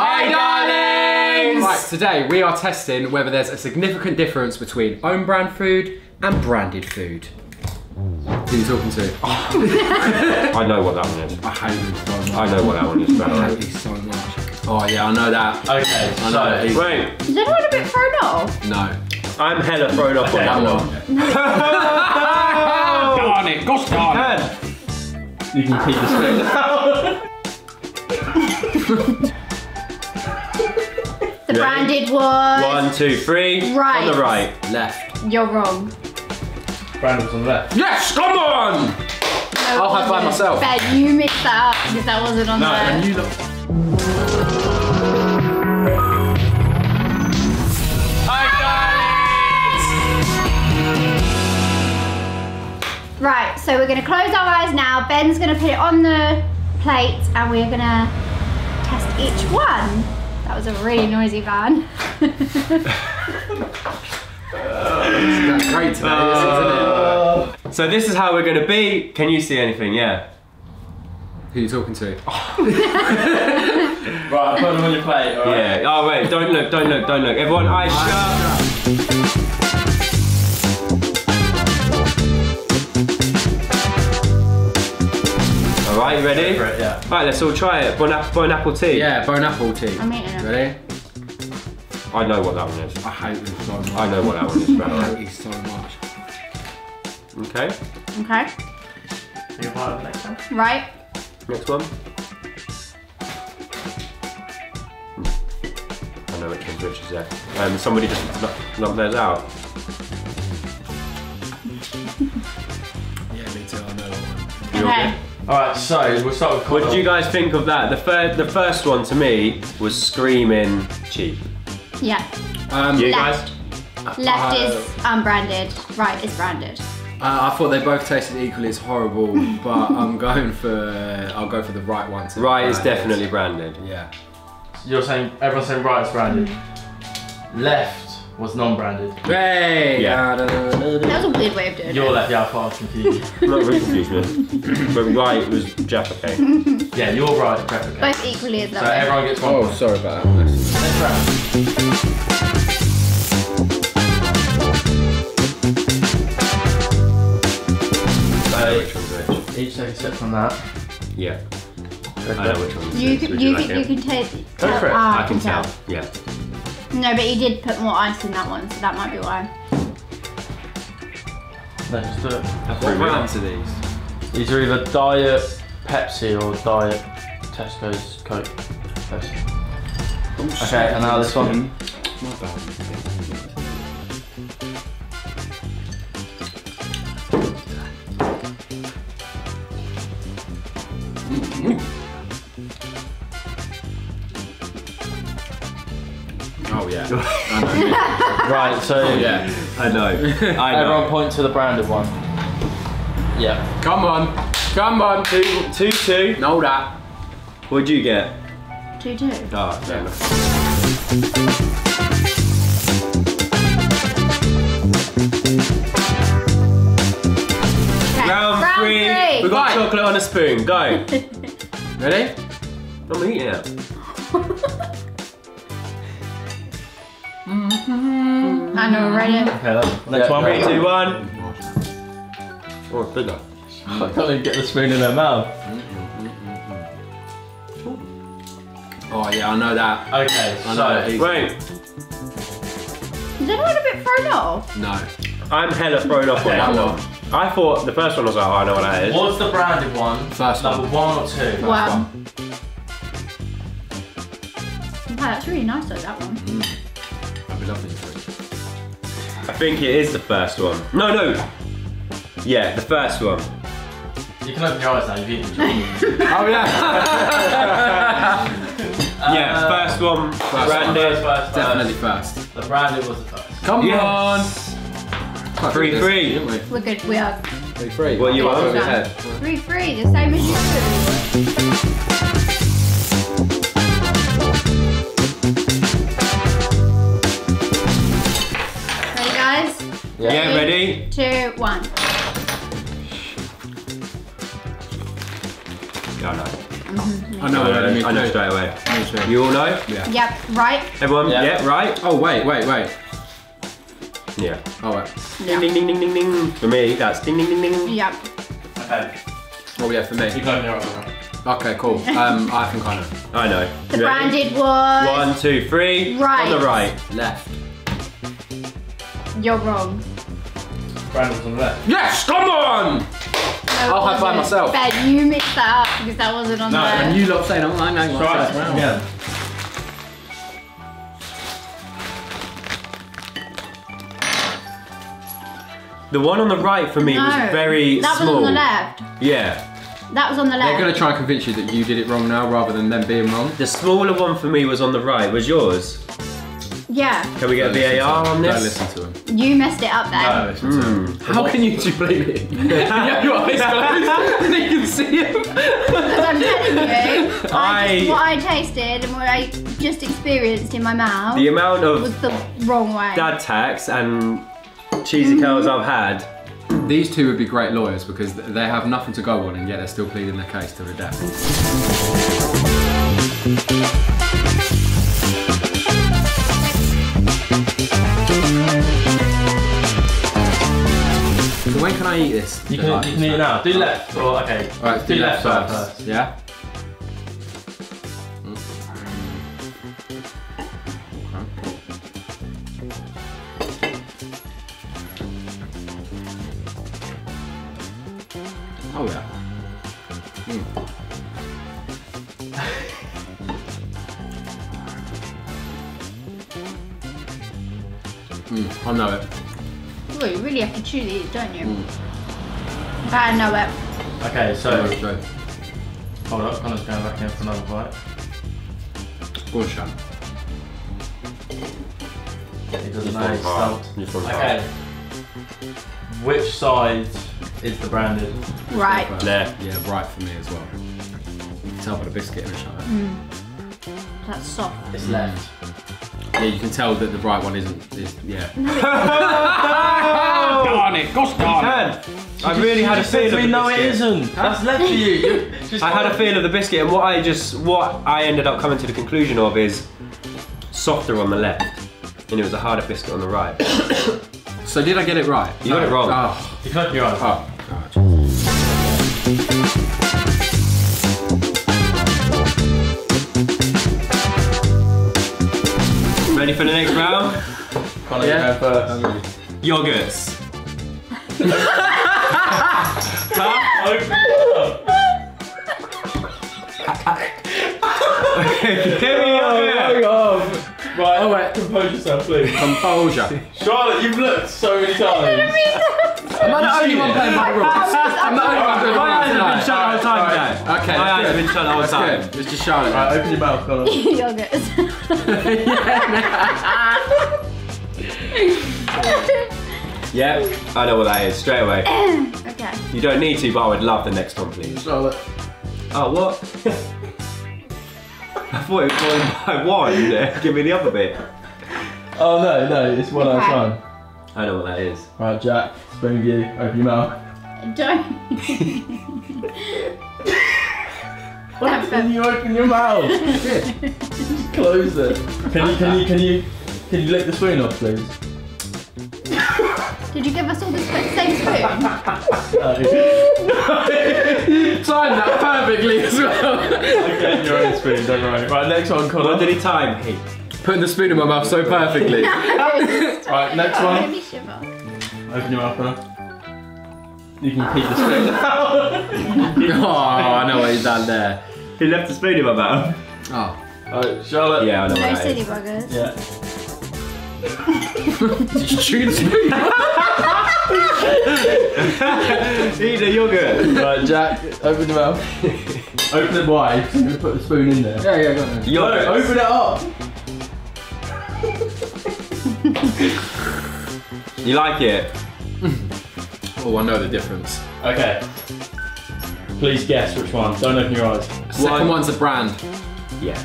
Hi, darlings! Right, today we are testing whether there's a significant difference between own brand food and branded food. Who are you talking to? I know what that one is. I hate him so much. I know what that one is. I hate Right. these so much. Oh yeah, I know that. Okay, I know that. so Wait, Is anyone a bit thrown off? No. I'm hella thrown off on that I'm one. Darn it, gosh darn it. you can keep the spoon now. The branded was. One, two, three. Right. On the right. Left. You're wrong. Brandon was on the left. Yes, come on! No, I'll high five myself. Ben, you mixed that up because that wasn't on No, there. and you look. Right, so we're gonna close our eyes now. Ben's gonna put it on the plate and we're gonna test each one. That was a really noisy van. That's great today, this, isn't it? Uh, so this is how we're gonna be. Can you see anything? Yeah. Who are you talking to? Right, put them on your plate, alright? Yeah. Oh wait, don't look, don't look, don't look. Everyone, eyes shut. All right, you ready? For it, yeah. Right, let's all try it. Bone, ap- bon apple tea. Yeah, bone apple tea. I'm eating it. Ready? I know what that one is. I hate this so much. I know what that one is. I hate these so much. Okay. Okay, You part of the next one? right. Next one. I know which one's which is there. Um, somebody just knock- knocked theirs out. Yeah, me too, I know that. You all Okay. Good? Alright, so we'll start with What did you guys think of that? The first, the first one to me was screaming cheap. Yeah. Um, You Left. guys? Left Uh, is unbranded, right is branded. Uh, I thought they both tasted equally as horrible, but I'm going for I'll go for the right one. to- Right is definitely branded. Yeah. You're saying, everyone's saying right is branded. Left was non-branded. Hey. Yeah. That was a weird way of doing it. Your it. left, yeah, I thought I was confused. Not really confused but right was Jeff, okay. yeah, you're right, perfect. Both equally as that. So lovely. everyone gets one Oh, point. sorry about that. Next round. I know which one's which. Each take a sip from that. Yeah. I know which one's You which. can, you, can, you can take. Go for it. Ah, I can tell. Yeah. No, but he did put more ice in that one, so that might be why. Let's just do it. What Pretty brands are these? These are either Diet Pepsi or Diet Tesco's Coke. Pepsi. Okay, and now this one. Right, so yeah. I know. I everyone point to the branded one. Yeah. Come on. Come on. Two, two, two. Know that. What'd you get? 2 2. Oh, fair enough. Okay. Round, three. three. We got Right. chocolate on a spoon. Go. Ready? I'm eating it. I know, ready? Okay, that, next Yeah, one. Three, two, one. Oh, it's bigger. I can't even get the spoon in their mouth. Oh yeah, I know that. Okay, I know that. so. Wait, Is anyone a bit thrown off? No. I'm hella thrown off on Okay. that one. I thought the first one was like, oh, I know what that is. what's the branded one? First Number one. one or two? One. Wow, that's really nice though, that one. Mm. I'd be lovely to I think it is the first one. No, no. Yeah, the first one. You can open your eyes now, you've eaten chocolate. Oh yeah. yeah, Uh, first one. First branded. First, first, Definitely first. first. The branded was the first. Come Yes. on. Quite Three, good this, three. We? We're good, we are. Three three. What you Got want? over your head. Three three, the same as you. Guys? Yeah, ready? Two, one. Yeah, no. I know what I I mean. know, I know straight away. You all know? Yeah. Yep, right. Everyone? Yeah. Yeah, right? Oh wait, wait, wait. Yeah. Oh wait. Ding ding ding ding ding ding. For me, that's ding ding ding ding. Yep. Okay. Oh yeah, for me. Keep opening your eyes. Okay, cool. Um, I think I know. I know. The You ready? branded was. One, two, three. Right. On the right. Left. You're wrong. Brandon's on the left. Yes, come on! No, I'll it high five myself. Ben, you mixed that up because that wasn't on the No, there. and You lot saying I'm I know Try myself. it again. The one on the right for me no, was very that small. was on the left. Yeah. That was on the left. They're gonna try and convince you that you did it wrong now rather than them being wrong. The smaller one for me was on the right. Was yours? Yeah, Can we get a Don't listen VAR them. on Don't this? listen to him. you messed it up then. No, listen to him. How can you two blame me? you have your eyes closed and you can see him. Because I'm telling you, I, I- just, what I tasted and what I just experienced in my mouth The amount of was the wrong way. dad tax and cheesy mm-hmm. curls I've had. These two would be great lawyers because they have nothing to go on and yet they're still pleading their case to the death. I eat this? You can, you can eat it now. Do left or okay. Alright, do, do left, left side first. Yeah? Really have to chew these, don't you? Mm. I know it. Okay, so So, so hold up. Connor's going back in for another bite. go on, Sean. He doesn't Just know. one He's part. stumped. Just one Okay. Which side is the branded? Right. Left. Yeah, right for me as well. You can tell by the biscuit in the shot. That's soft. It's left. Yeah, you can tell that the right one isn't. Is, yeah. Darn it, gosh darn it. I really had a feel of the No, it biscuit. isn't. That's left for you. You I had a feel of the biscuit, and what I just what I ended up coming to the conclusion of is softer on the left, and it was a harder biscuit on the right. So did I get it right? You got it wrong. Oh. You can open your ah. eyes. Oh. Ready for the next round? Connor, Yeah. you go first. Yogurts. Open it Give me oh, yogurt. up. Right. Oh, wait. Compose yourself, please. Composure. Charlotte, you've looked so many times. Am I the only one playing by the rules? I'm not the only one doing the My eyes have been rules shut the time, Alright. Dad. Okay, My eyes have been shut all the time. good. It's just Charlotte. Right, open your mouth, Connor. Yogurt. Yep, I know what that is straight away. okay. You don't need to, but I would love the next one, please. Charlotte. Oh, what? I thought it was going by one. Yeah, Give me the other bit. Oh no, no, it's one at a Okay. time. I know what that is. Right, Jack, spoon you. Open your mouth. Don't. Why didn't you open your mouth? Close it. Can you, can you, can you, can you lick the spoon off, please? Did you give us all the same spoon? No. Timed that perfectly as well. okay, your own spoon, don't worry. Right, next one, Connor. What did he time? Hey. Putting the spoon in my mouth so perfectly. Right, next Made one. Me shiver. Open your mouth, Connor. You can keep the spoon. oh, I know what he's done there. He left the spoon in my mouth. Oh. Alright, Charlotte. Yeah, I know No what that silly buggers. Yeah. Did you chew the spoon? Eat the yogurt. Right, Jack, open your mouth. open it wide. I'm put the spoon in there. yeah, yeah, go on. No, Yogurt. open it up. You like it? Oh, I know the difference. Okay. Please guess which one. Don't open your eyes. Second One. one's a brand. Yeah.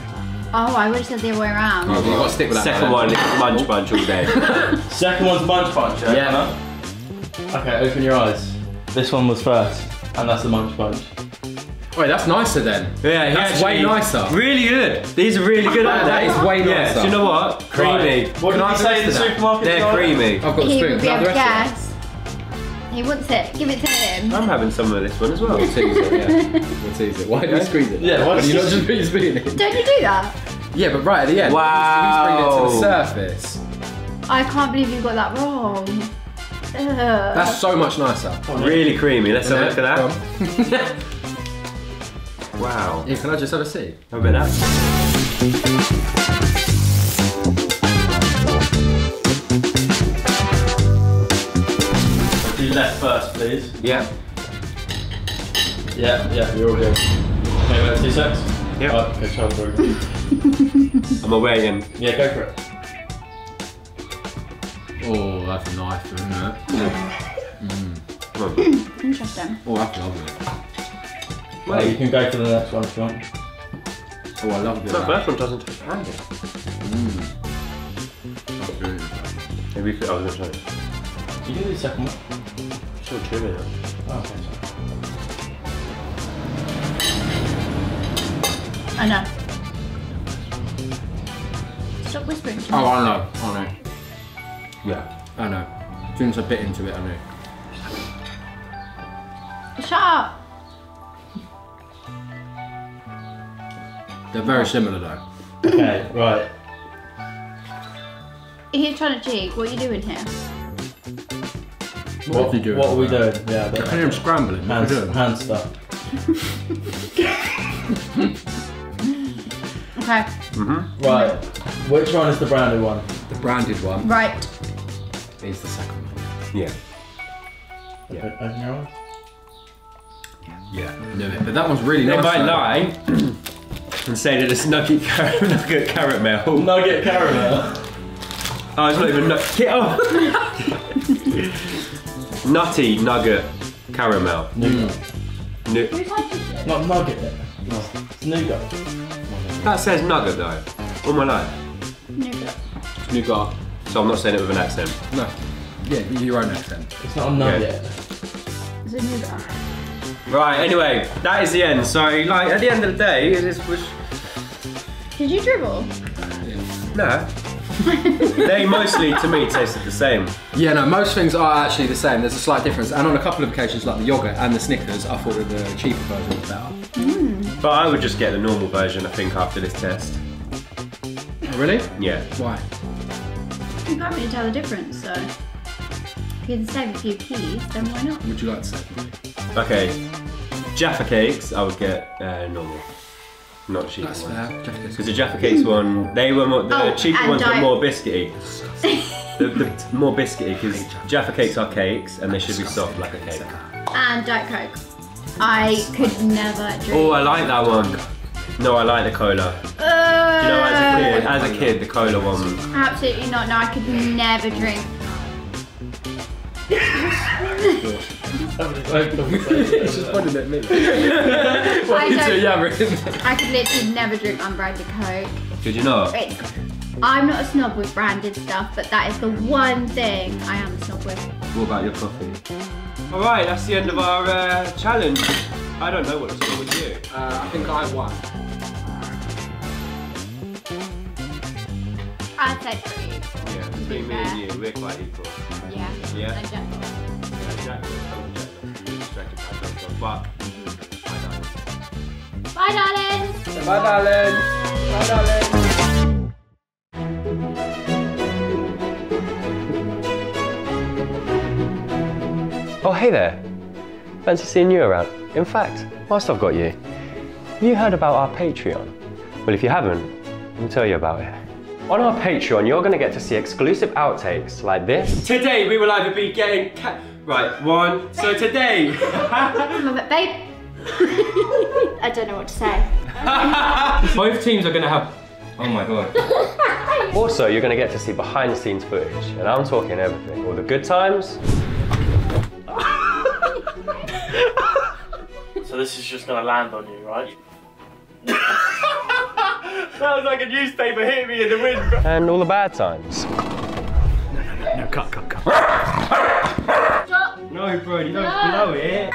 Oh, I wish said they were around. Oh, you've got to stick with that. Second one, munch bunch all day. Second one's Munch Bunch, yeah? Yeah. Okay, open your eyes. This one was first, and that's the Munch Bunch. Wait, that's nicer then. Yeah, he That's way nicer. Really good. These are really good, aren't That they? is way Yeah, nicer. do you know what? Creamy. What Can did I you have the say in the rest of that? supermarket? They're Charlie? creamy. I've got the He spoon. would be Can I have able the to rest guess. He wants it. Give it to him. I'm having some of this one as well. it? We'll tease it, yeah. We'll tease it. Why do you squeeze it? Yeah, why Why do you not he- just put your spoon in? Don't you do that? Yeah, but right at the end. Wow. He's bringing it to the surface. I can't believe you got that wrong. Ugh. That's so much nicer. Really creamy. Let's have a look at Go that. on. Wow. Yeah, can I just have a seat? Have a bit of that. Do left first, please. Yeah. Yeah, yeah, you're all here. Okay, wait, two secs. Yeah. Oh, okay, Charlie, go. I'm awaiting. Yeah, go for it. Oh, that's nice, isn't it? Mm. Come on. Interesting. Oh, that's lovely. Well, you can go for the next one if you want. Oh, I love The that. first one doesn't taste handy. That's hmm. really nice. Maybe if I was going to try it. Oh, you can do the second one. Still chewy though. Oh, okay, sorry. I know. Stop whispering. to me. Oh, I know. I know. Yeah. I know. As soon as I bit into it, I knew. Shut up. They're very similar though. Okay, right. He's trying to cheat. What are you doing here? What, are you doing? What are we doing? Yeah, I can hear him scrambling. What are hand, we doing? hand stuff. Okay. Mm-hmm. Right. Which one is the branded one? The branded one Right. is the second one. Yeah. Yeah. Open your eyes. Yeah. Knew it. But that one's really They nice. might though. lie and say that it's nugget, car- nugget caramel. Nugget caramel. Oh, it's not even nut. Get off! Nutty nugget caramel. Nougat. Nu- Not nugget. It's nougat. that says nugget though. All my life. Nougat. Nougat. So I'm not saying it with an accent. No. Yeah, your own accent. It's not a nugget. Is it nougat? Right, anyway, that is the end. So, like, at the end of the day, it is. Was, Did you dribble? No. they mostly, to me, tasted the same. Yeah, no, most things are actually the same. There's a slight difference. And on a couple of occasions, like the yogurt and the Snickers, I thought that the cheaper version was better. But I would just get the normal version, I think, after this test. Oh, really? Yeah. Why? You can't really tell the difference, so. If you can save a few keys, then why not? Would you like to say? Okay. Jaffa cakes, I would get uh, normal. Not cheap That's ones. fair. Because the Jaffa Cakes one, they were more, the Oh, cheaper and ones were diet- more biscuity. the, the more biscuity, because Jaffa Cakes are cakes and they should be soft like a cake. And Diet Coke. I could never drink. Oh, I like that one. No, I like the cola. Uh, You know, as a kid, as a kid, the cola one. Absolutely not. No, I could never drink. It's just pointing at me. I, don't, yammering. I could literally never drink unbranded Coke. Did you not? It's, I'm not a snob with branded stuff, but that is the one thing I am a snob with. What about your coffee? Alright, that's the end of our uh, challenge. I don't know what's wrong with you. Uh, I think I won. I said say pretty. Yeah, between me and you, we're quite equal. Yeah. Yeah? And Jack- Yeah, Jack was I'm Jack was really distracted by Johnson, but I know. Bye, darlings. Bye, darling. Bye, darling. Oh, hey there. Fancy seeing you around. In fact, whilst I've got you, have you heard about our Patreon? Well, if you haven't, let me tell you about it. On our Patreon, you're going to get to see exclusive outtakes like this. Today, we will either be getting. Ca- right, one. So today. Babe. I don't know what to say. Both teams are going to have. Oh my god. also, you're going to get to see behind the scenes footage, and I'm talking everything. All the good times, So this is just gonna land on you, right? That was like a newspaper hitting me in the wind. And all the bad times. No, no, no, no, cut, cut, cut. Stop. No, bro, you don't No. blow it.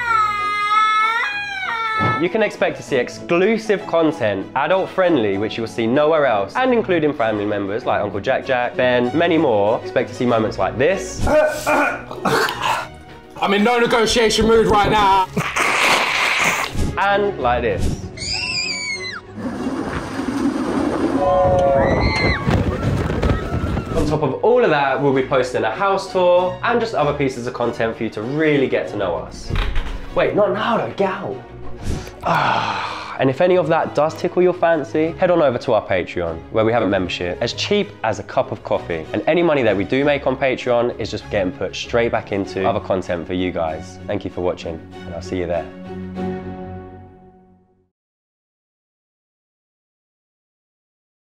you can expect to see exclusive content, adult friendly, which you will see nowhere else, and including family members like Uncle Jack Jack, Ben, many more. Expect to see moments like this, I'm in no negotiation mood right now. and like this. On top of all of that, we'll be posting a house tour and just other pieces of content for you to really get to know us. Wait, not now though, get out. Ah, and if any of that does tickle your fancy, head on over to our Patreon, where we have a membership as cheap as a cup of coffee. And any money that we do make on Patreon is just getting put straight back into other content for you guys. Thank you for watching, and I'll see you there.